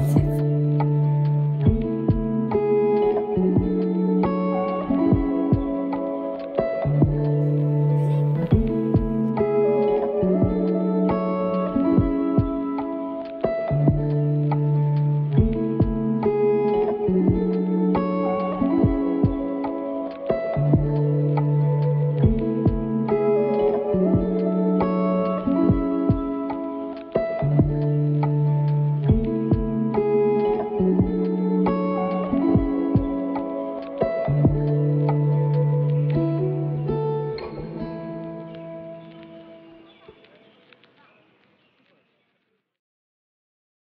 谢。